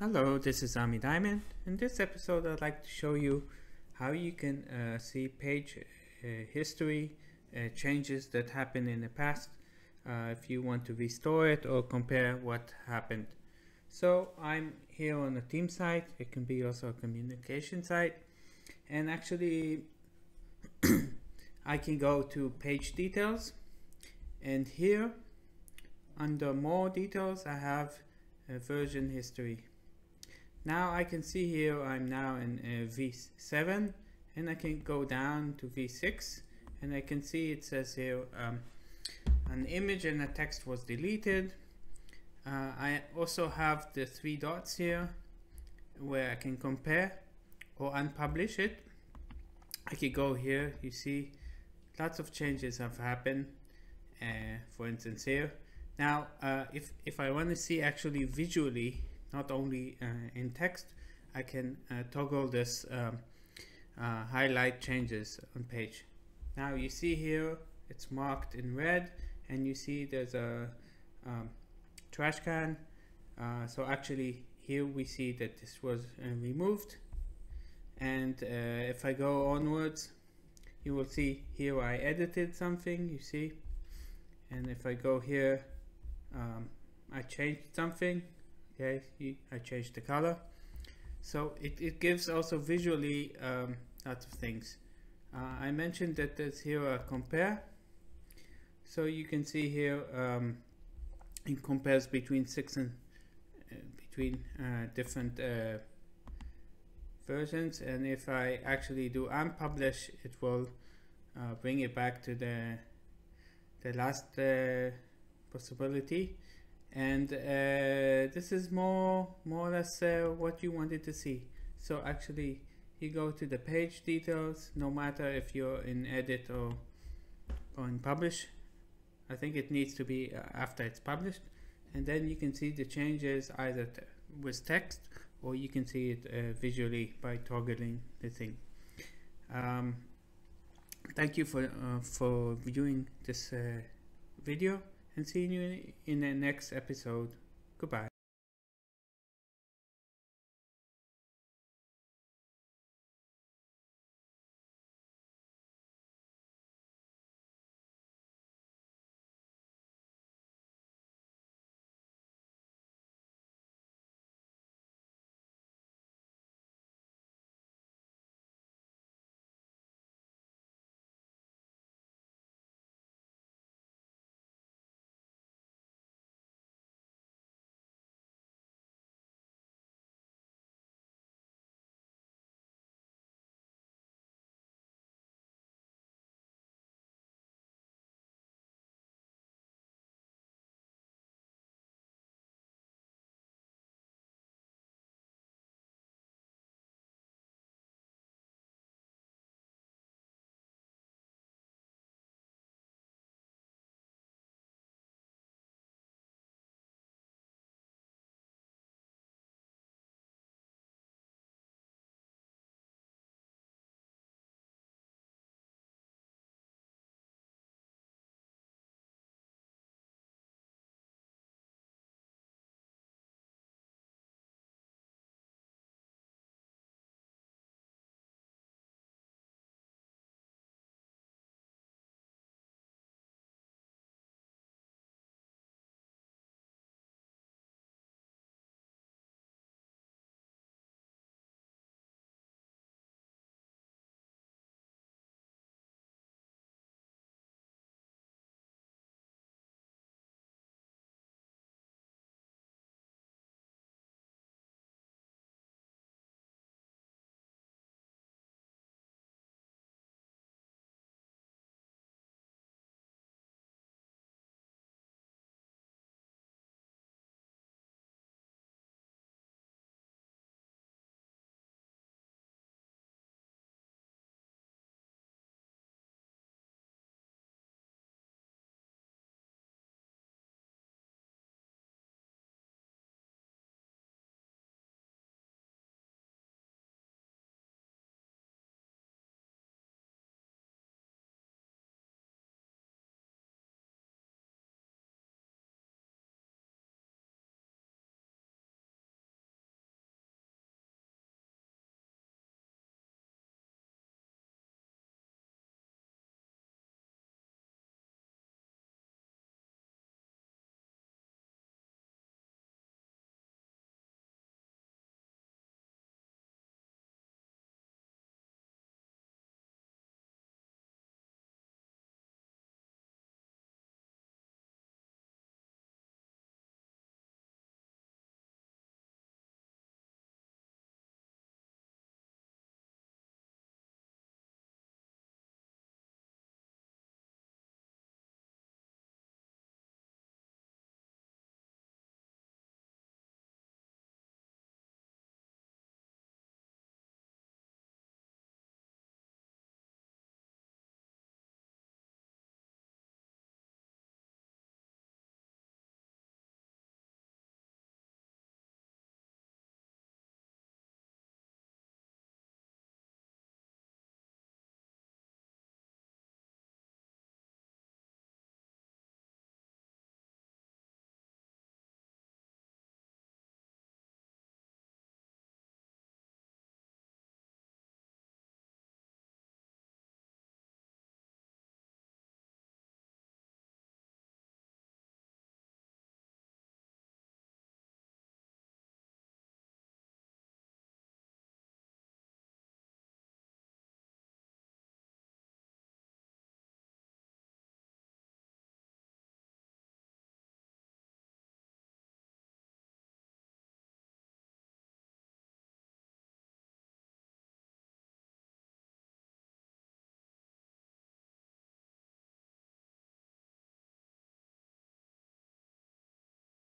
Hello, this is Ami Diamond. In this episode, I'd like to show you how you can uh, see page uh, history uh, changes that happened in the past uh, if you want to restore it or compare what happened. So I'm here on a team site. It can be also a communication site. And actually, I can go to page details. And here, under more details, I have version history. Now I can see here I'm now in uh, V7 and I can go down to V6 and I can see it says here um, an image and a text was deleted. Uh, I also have the three dots here where I can compare or unpublish it. I could go here, you see lots of changes have happened. Uh, for instance here. Now, uh, if, if I want to see actually visually not only uh, in text, I can uh, toggle this um, uh, highlight changes on page. Now you see here it's marked in red and you see there's a um, trash can. So actually here we see that this was removed and if I go onwards you will see here I edited something you see and if I go here um, I changed something okay I changed the color. So it, it gives also visually um, lots of things. Uh, I mentioned that there's here a compare. So you can see here um, it compares between six and uh, between uh, different uh, versions. And if I actually do unpublish it will uh, bring it back to the the last uh, possibility and uh, this is more more or less uh, what you wanted to see. So actually you go to the page details no matter if you're in edit or, or in publish. I think it needs to be uh, after it's published. And then you can see the changes either with text or you can see it uh, visually by toggling the thing. Um, thank you for uh, for viewing this uh, video and seeing you in the next episode. Goodbye.